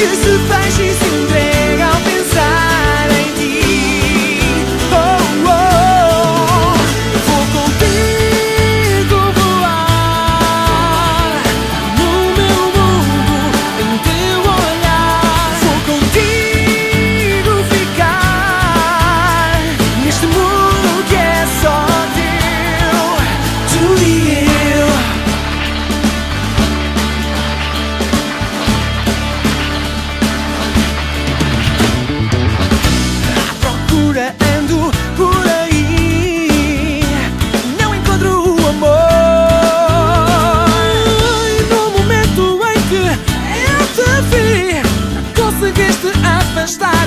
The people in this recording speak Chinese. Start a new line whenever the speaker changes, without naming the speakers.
只是繁星宿。está a